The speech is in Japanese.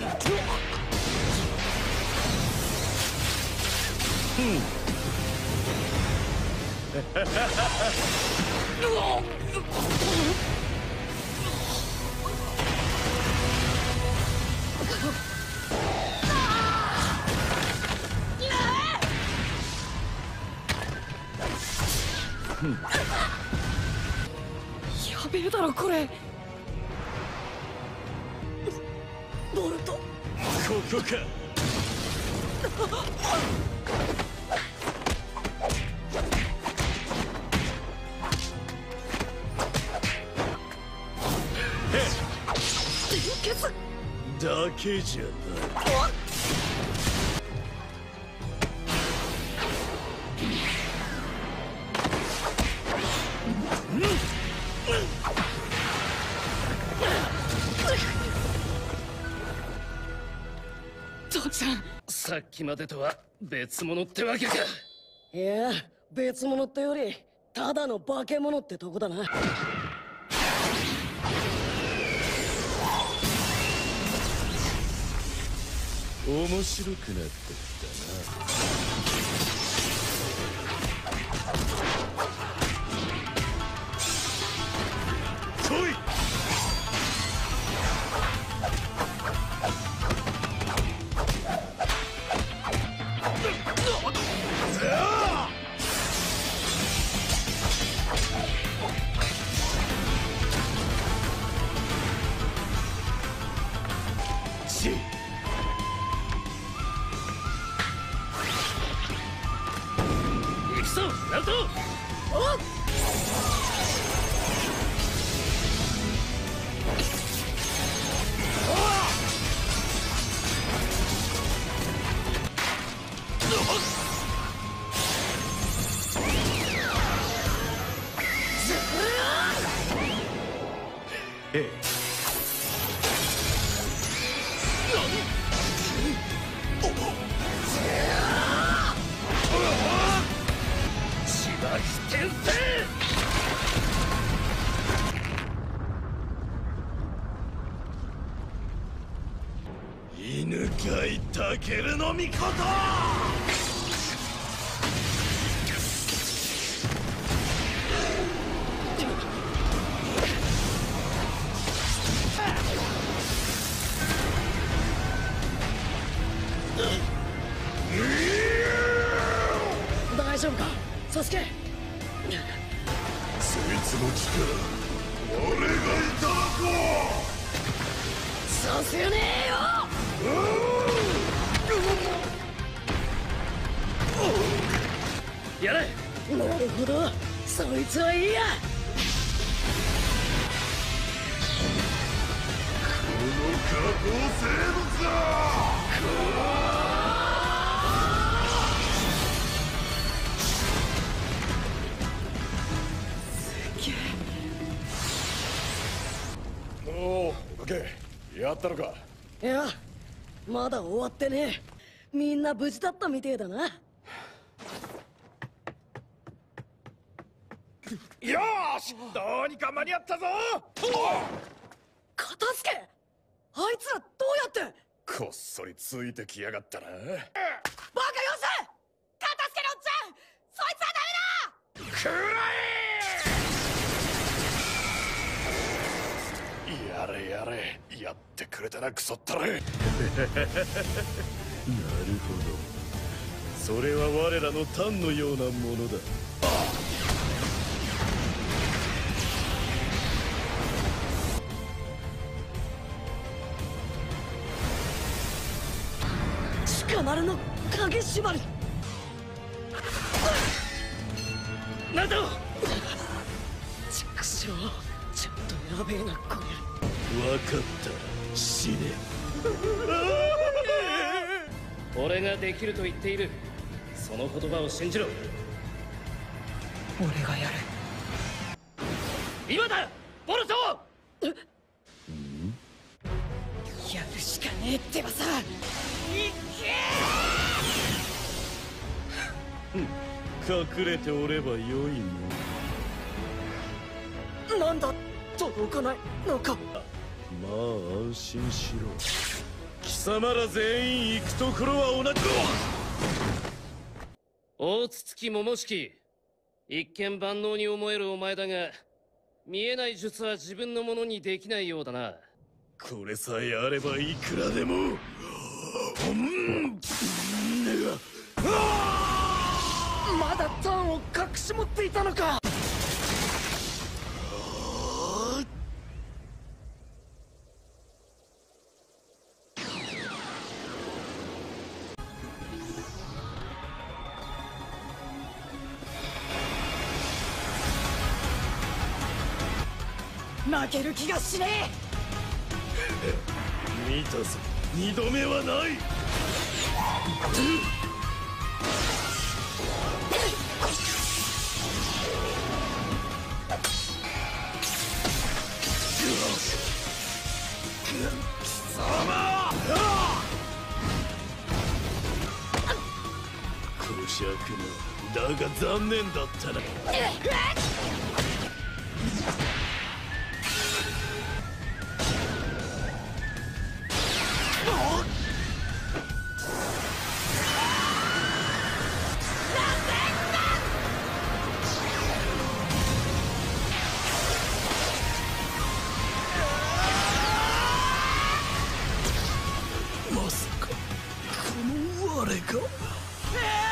やべえだろこれ。ボルト。ここか。だけじゃない父さっきまでとは別物ってわけか。いや別物ってよりただの化け物ってとこだな。面白くなってきたなチ行くぞナルト。ええ大丈夫か？サスケ！そいつの力俺がいただこさせねえようやれなるほどそいつはいいやこの加工生物やったのか？いやまだ終わってねえ。みんな無事だったみてえだな。よーし！どうにか間に合ったぞ！片付け！あいつらどうやって？こっそりついてきやがったな。バカよせ片付けろっちゃん！そいつはダメだ！くやれ。やってくれたなクソったれ なるほど。それは我らの単のようなものだ。力丸の影縛り。なんだ 畜生。ちょっとやべえなこ分かった死ね。俺ができると言っている。その言葉を信じろ。れ俺がやる。今だ！ボルト！やるしかねえってばさ。隠れておればよいの。なんだ？届かないのかまあ安心しろ。貴様ら全員行くところは同じ大筒木桃式。一見万能に思えるお前だが見えない術は自分のものにできないようだな。これさえあればいくらでも。まだザンを隠し持っていたのか。負ける気がしねえ。見たぞ。二度目はない。小尺のだが残念だったな。まさかこの我が。